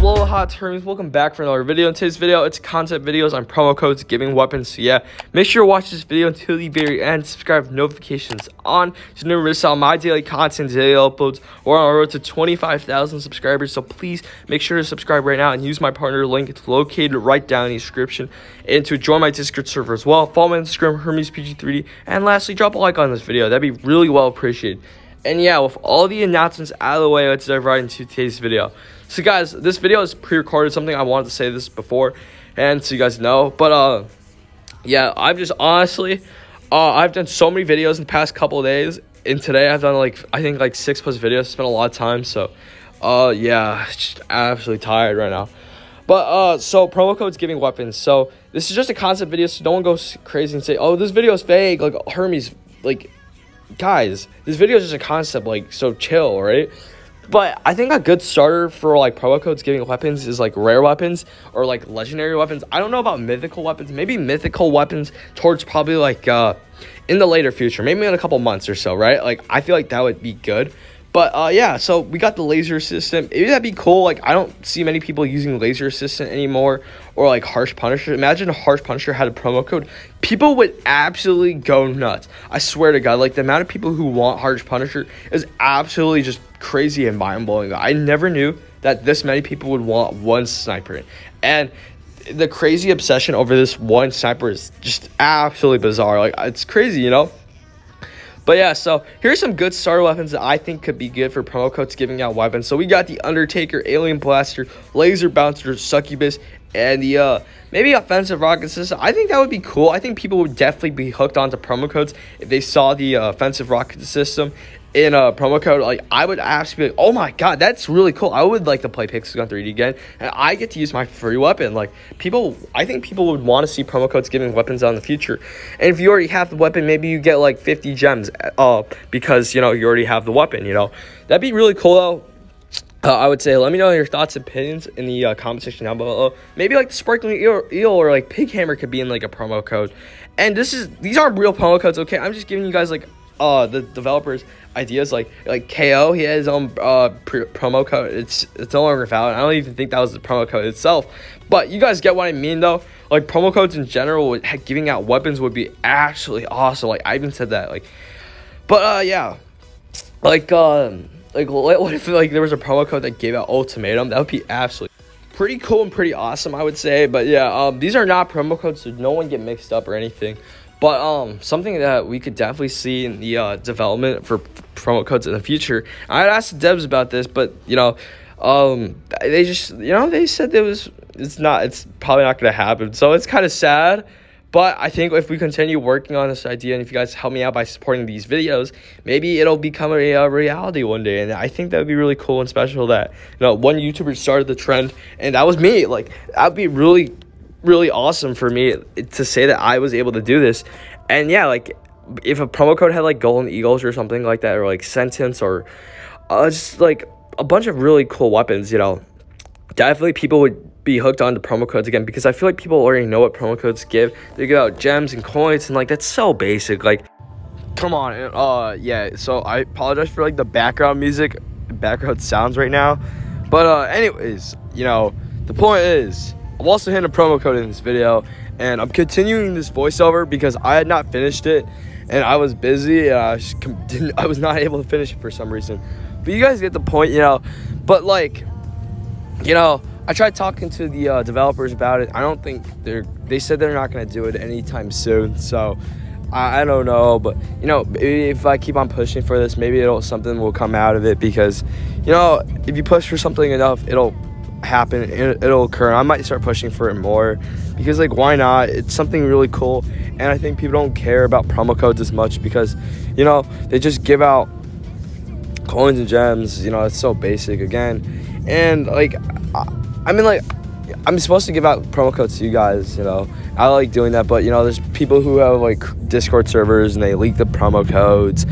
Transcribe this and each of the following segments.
Aloha Terms, welcome back for another video. In today's video, it's concept videos on promo codes giving weapons. So yeah, make sure to watch this video until the very end. Subscribe notifications on so never miss out my daily content, daily uploads. We're on our road to 25,000 subscribers, so please make sure to subscribe right now and use my partner link. It's located right down in the description. And to join my Discord server as well, follow me on Instagram, HermesPG3D. And lastly, drop a like on this video. That'd be really well appreciated. And yeah, with all the announcements out of the way, let's dive right into today's video. So guys, this video is pre-recorded, something I wanted to say this before, and so you guys know. But uh, yeah, I've just honestly, uh, I've done so many videos in the past couple days, and today I've done like I think like six plus videos. Spent a lot of time, so uh, yeah, just absolutely tired right now. But uh, so promo codes giving weapons. So this is just a concept video, so one goes crazy and say, "Oh, this video is fake." Like Hermes, like guys, this video is just a concept, like, so chill, right? But I think a good starter for like promo codes giving weapons is like rare weapons or like legendary weapons. I don't know about mythical weapons. Maybe mythical weapons towards probably like uh in the later future, maybe in a couple months or so, right? Like I feel like that would be good. But uh, yeah, so we got the laser system. Maybe that'd be cool. Like I don't see many people using laser assistant anymore, or like harsh punisher. Imagine a harsh punisher had a promo code. People would absolutely go nuts. I swear to God, like the amount of people who want harsh punisher is absolutely just crazy and mind blowing. I never knew that this many people would want one sniper, and the crazy obsession over this one sniper is just absolutely bizarre. Like it's crazy, you know. But yeah, so here's some good starter weapons that I think could be good for promo codes giving out weapons. So we got the Undertaker, Alien Blaster, Laser Bouncer, Succubus, and the uh, maybe offensive rocket system. I think that would be cool. I think people would definitely be hooked onto promo codes if they saw the uh, offensive rocket system in a promo code, like I would be like, oh my god, that's really cool. I would like to play Pixel Gun 3D again, and I get to use my free weapon. Like people, I think people would want to see promo codes giving weapons out in the future. And if you already have the weapon, maybe you get like 50 gems, uh, because you know you already have the weapon. You know, that'd be really cool though. Uh, I would say let me know your thoughts and opinions in the uh, comment section down below. Maybe like the sparkling eel, eel or like pig hammer could be in like a promo code. And this is these aren't real promo codes, okay? I'm just giving you guys like uh the developers ideas like like KO he had his own uh promo code. It's it's no longer valid. I don't even think that was the promo code itself. But you guys get what I mean though? Like promo codes in general giving out weapons would be actually awesome. Like I even said that like but uh yeah. Like um like what if like there was a promo code that gave out ultimatum? That would be absolutely pretty cool and pretty awesome I would say. But yeah um these are not promo codes so no one get mixed up or anything but um, something that we could definitely see in the uh, development for promo codes in the future. I asked devs about this, but you know, um, they just you know they said it was it's not it's probably not gonna happen. So it's kind of sad. But I think if we continue working on this idea, and if you guys help me out by supporting these videos, maybe it'll become a, a reality one day. And I think that would be really cool and special that you know one YouTuber started the trend, and that was me. Like that'd be really really awesome for me to say that I was able to do this. And yeah, like if a promo code had like Golden Eagles or something like that, or like Sentence, or uh, just like a bunch of really cool weapons, you know, definitely people would be hooked onto promo codes again because I feel like people already know what promo codes give. They give out gems and coins, and like that's so basic. Like, come on, uh, yeah. So I apologize for like the background music, background sounds right now, but uh, anyways, you know, the point is I'm also hitting a promo code in this video, and I'm continuing this voiceover because I had not finished it, and I was busy, and I was, I was not able to finish it for some reason. But you guys get the point, you know. But like, you know, I tried talking to the uh, developers about it. I don't think they're. They said they're not gonna do it anytime soon. So I, I don't know, but you know, if I keep on pushing for this, maybe it'll something will come out of it because, you know, if you push for something enough, it'll happen it, will occur i might start pushing for it more because like why not? It's something really cool and i think people don't care about promo codes as much because you know they just give out coins and gems you know it's so basic again and like i, I mean like i'm supposed to give out promo codes to you guys you know i like doing that but you know there's people who have like discord servers and they leak the promo codes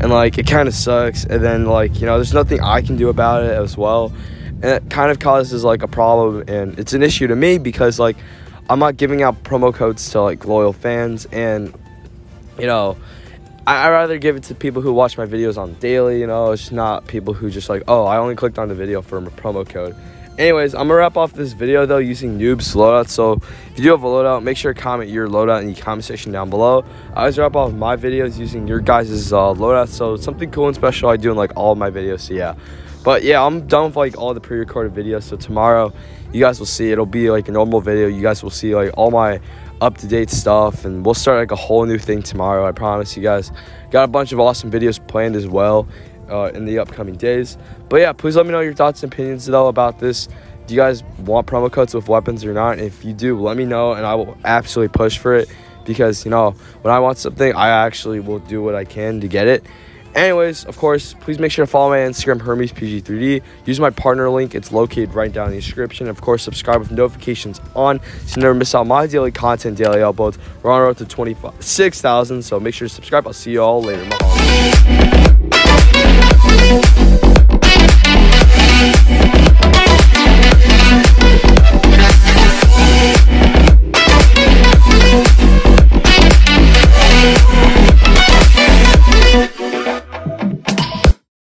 and like it kind of sucks and then like you know there's nothing i can do about it as well and it kind of causes like a problem and it's an issue to me because like i'm not giving out promo codes to like loyal fans and you know I, I rather give it to people who watch my videos on daily you know it's not people who just like oh i only clicked on the video for a promo code Anyways, I'm gonna wrap off this video though using noobs loadout. So if you do have a loadout, make sure to comment your loadout in the comment section down below. I always wrap off my videos using your guys' uh, loadout. So something cool and special I do in like all my videos. So yeah. But yeah, I'm done with like all the pre-recorded videos. So tomorrow, you guys will see it'll be like a normal video. You guys will see like all my up-to-date stuff, and we'll start like a whole new thing tomorrow. I promise you guys. Got a bunch of awesome videos planned as well uh, in the upcoming days. But yeah, please let me know your thoughts and opinions though about this. Do you guys want promo codes with weapons or not? If you do, let me know, and I will absolutely push for it because you know when I want something, I actually will do what I can to get it. Anyways, of course, please make sure to follow my Instagram, HermesPG3D. Use my partner link. It's located right down in the description. Of course, subscribe with notifications on so you never miss out my daily content, daily uploads. We're on road to 26,000, so make sure to subscribe. I'll see you all later. Mahalo.